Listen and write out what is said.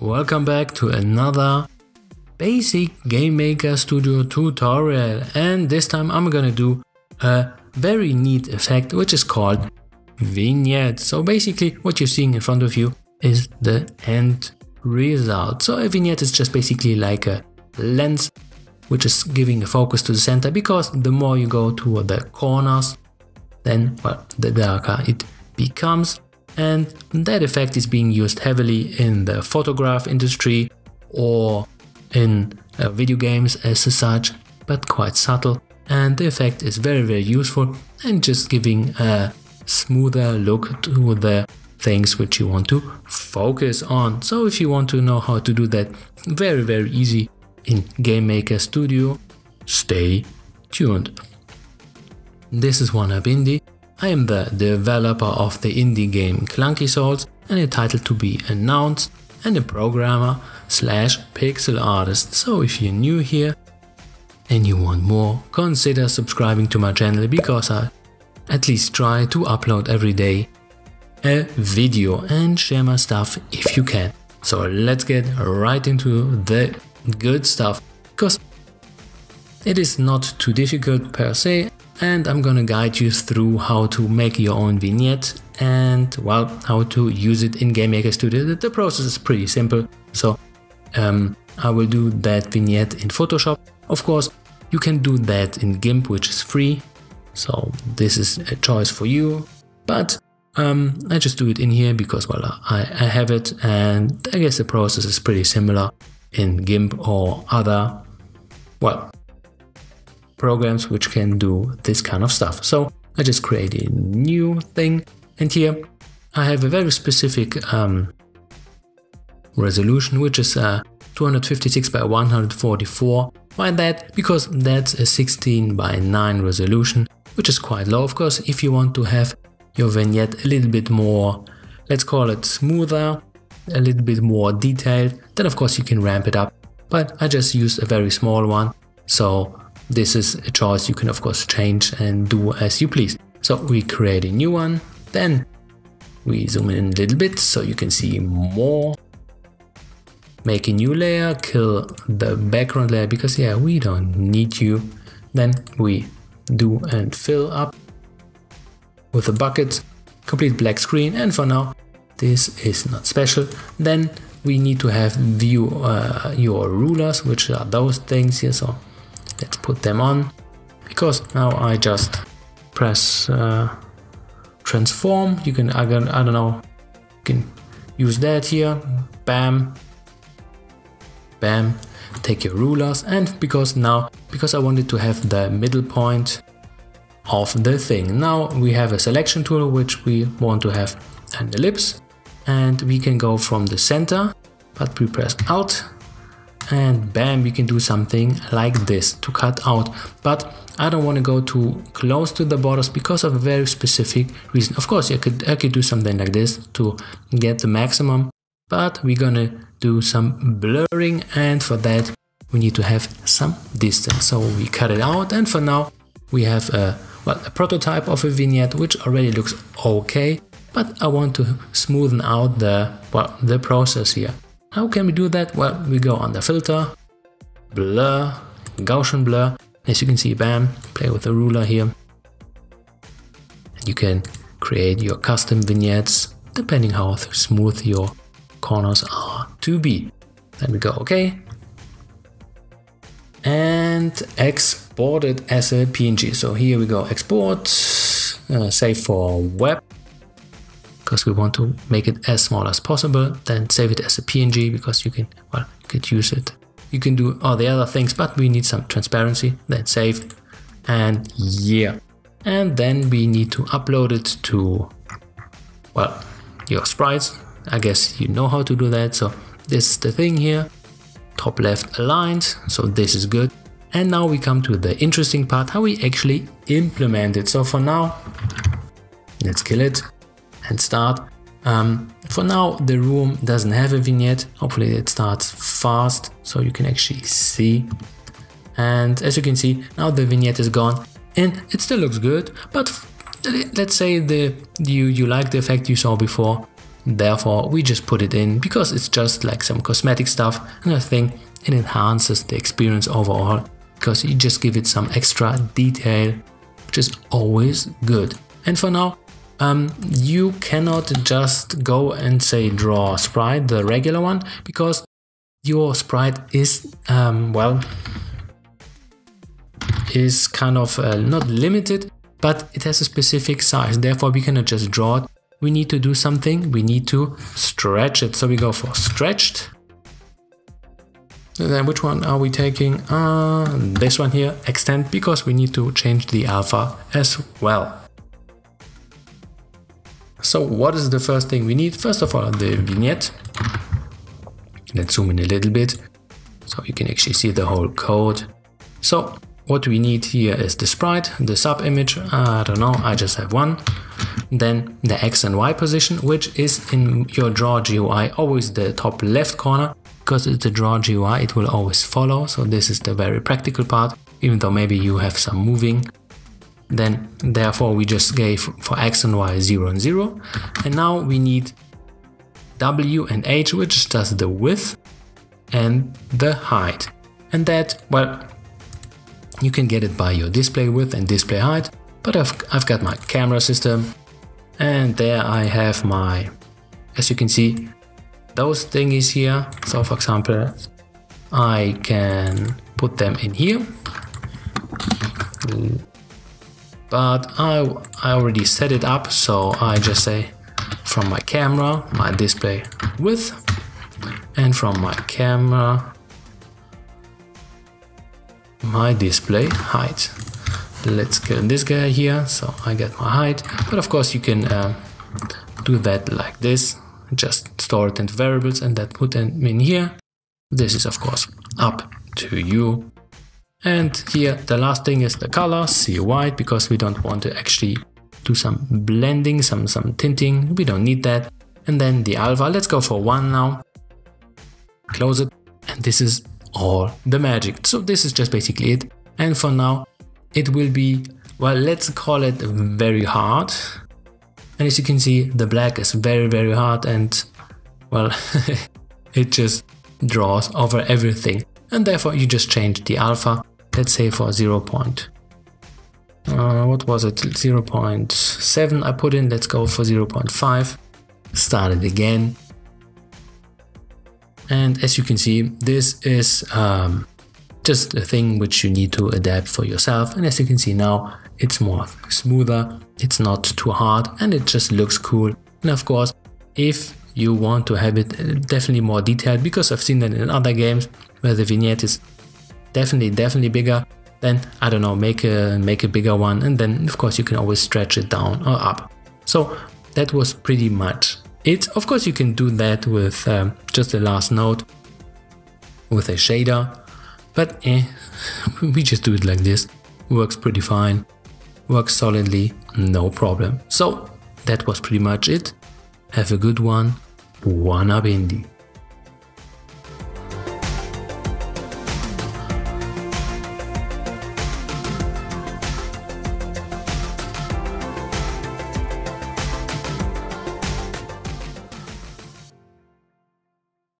welcome back to another basic Game Maker Studio tutorial and this time I'm gonna do a very neat effect which is called vignette. So basically what you're seeing in front of you is the end result. So a vignette is just basically like a lens which is giving a focus to the center because the more you go to the corners then well the darker it becomes and that effect is being used heavily in the photograph industry or in uh, video games as such but quite subtle and the effect is very very useful and just giving a smoother look to the things which you want to focus on. So if you want to know how to do that very very easy in Game Maker Studio, stay tuned. This is One Up Indie. I am the developer of the indie game Clunky Souls and entitled to be announced and a programmer slash pixel artist. So if you're new here and you want more, consider subscribing to my channel because I at least try to upload every day a video and share my stuff if you can. So let's get right into the good stuff because it is not too difficult per se and I'm gonna guide you through how to make your own vignette and well how to use it in Game Maker Studio. The process is pretty simple so um, I will do that vignette in Photoshop. Of course you can do that in GIMP which is free so this is a choice for you but um, I just do it in here because well I, I have it and I guess the process is pretty similar in GIMP or other well programs which can do this kind of stuff. So I just create a new thing and here I have a very specific um, resolution which is uh, 256 by 144. Why that? Because that's a 16 by 9 resolution which is quite low of course if you want to have your vignette a little bit more let's call it smoother a little bit more detailed then of course you can ramp it up but I just used a very small one so this is a choice you can of course change and do as you please. So we create a new one, then we zoom in a little bit so you can see more. Make a new layer, kill the background layer because yeah, we don't need you. Then we do and fill up with a bucket, complete black screen and for now this is not special. Then we need to have view uh, your rulers, which are those things here. So let's put them on. Because now I just press uh, transform. You can I, can I don't know. You can use that here. Bam. Bam. Take your rulers. And because now because I wanted to have the middle point of the thing. Now we have a selection tool which we want to have an ellipse. And we can go from the center. But we press alt and bam you can do something like this to cut out. But I don't want to go too close to the borders because of a very specific reason. Of course I could I could do something like this to get the maximum but we're gonna do some blurring and for that we need to have some distance. So we cut it out and for now we have a well a prototype of a vignette which already looks okay but I want to smoothen out the well the process here how can we do that? Well, we go under filter, blur, Gaussian blur. As you can see, bam, play with the ruler here. And you can create your custom vignettes depending how smooth your corners are to be. Then we go OK. And export it as a PNG. So here we go, export, uh, save for web because we want to make it as small as possible then save it as a png because you can well you could use it. You can do all the other things but we need some transparency then save and yeah. And then we need to upload it to well your sprites. I guess you know how to do that so this is the thing here. Top left aligned so this is good. And now we come to the interesting part how we actually implement it. So for now let's kill it and start. Um, for now, the room doesn't have a vignette. Hopefully it starts fast so you can actually see. And as you can see, now the vignette is gone and it still looks good. But let's say the you, you like the effect you saw before. Therefore, we just put it in because it's just like some cosmetic stuff and I think it enhances the experience overall because you just give it some extra detail, which is always good. And for now, um, you cannot just go and say draw sprite, the regular one, because your sprite is, um, well, is kind of uh, not limited, but it has a specific size. Therefore, we cannot just draw it. We need to do something. We need to stretch it. So we go for stretched. And then which one are we taking? Uh, this one here, extend, because we need to change the alpha as well. So what is the first thing we need? First of all, the vignette. Let's zoom in a little bit so you can actually see the whole code. So what we need here is the sprite, the sub image, I don't know, I just have one. Then the X and Y position, which is in your draw GUI always the top left corner, because it's a draw GUI, it will always follow. So this is the very practical part, even though maybe you have some moving. Then therefore we just gave for X and Y 0 and 0. And now we need W and H, which does the width and the height. And that, well, you can get it by your display width and display height, but I've, I've got my camera system and there I have my, as you can see, those thingies here. So for example, I can put them in here, but I, I already set it up. So I just say from my camera, my display width, and from my camera, my display height. Let's kill this guy here, so I get my height. But of course you can uh, do that like this, just store it into variables and then put them in here. This is of course up to you. And here the last thing is the color, c_white, because we don't want to actually do some blending, some, some tinting, we don't need that. And then the alpha, let's go for one now. Close it, and this is all the magic. So this is just basically it. And for now, it will be, well, let's call it very hard. And as you can see, the black is very, very hard and, well, it just draws over everything. And therefore you just change the alpha, let's say for 0. Point, uh, what was it, 0 0.7 I put in, let's go for 0 0.5, start it again, and as you can see, this is um, just a thing which you need to adapt for yourself. And as you can see now, it's more smoother, it's not too hard, and it just looks cool. And of course, if you want to have it uh, definitely more detailed, because I've seen that in other games where the vignette is definitely, definitely bigger, then I don't know, make a, make a bigger one. And then of course you can always stretch it down or up. So that was pretty much it, of course, you can do that with um, just the last note with a shader, but eh, we just do it like this. Works pretty fine, works solidly, no problem. So that was pretty much it. Have a good one. Up indie.